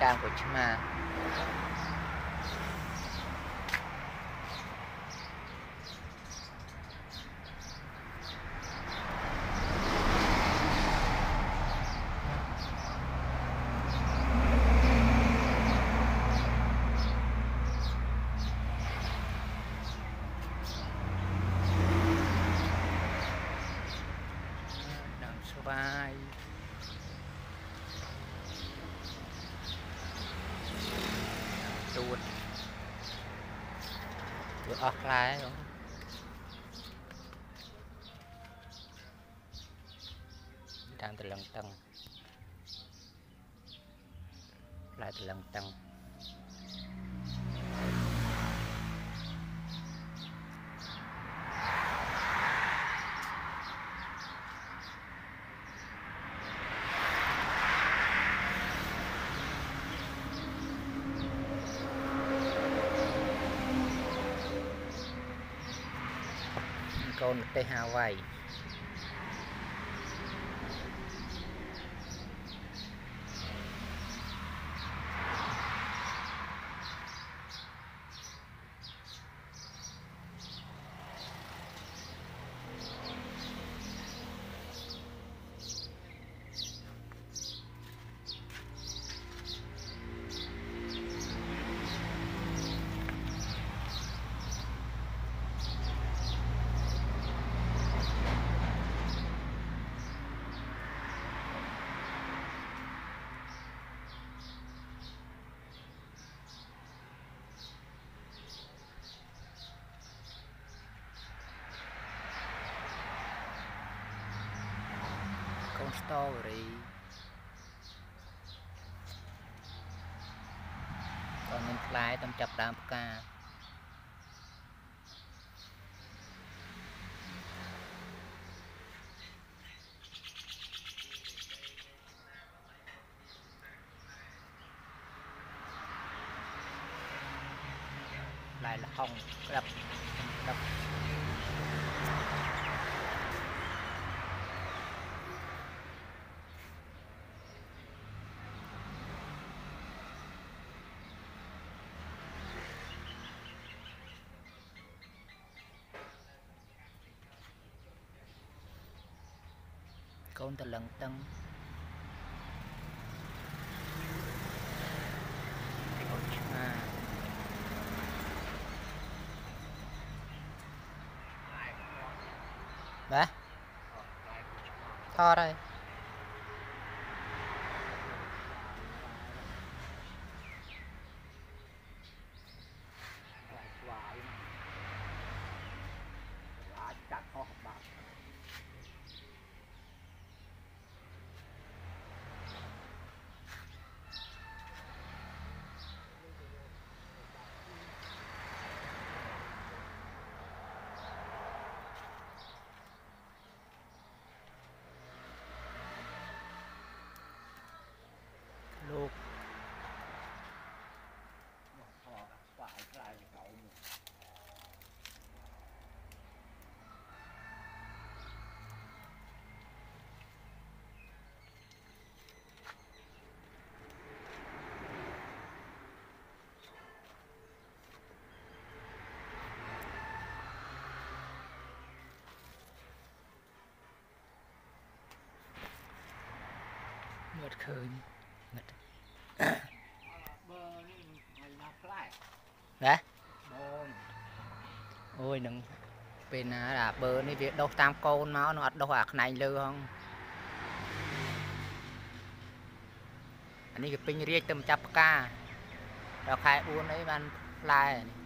trang của chúng ta ờ, Bye. ទួតទួតអស់ផ្លែបងដើមតលឹងតឹងផ្លែតលឹងតឹង កូនប្រទេសហាវ៉ៃ កូនស្តររីកូនមានផ្លែតំចាប់ដើមផ្កាផ្លែល្ហុងក្រាប់ក្រាប់ con ta lận tăng à. đó thò đây. មើលឃើញមើលបើនេះឲ្យណាផ្លែណាបងអូយនឹងពេលណាអាបើនេះវាដុះតាមកូនមកនឹងអត់ដុះអាខ្នែងលើហងអានេះគេពេញរាជទៅចាប់ផ្កាដល់ខែ4អីបានផ្លែនេះ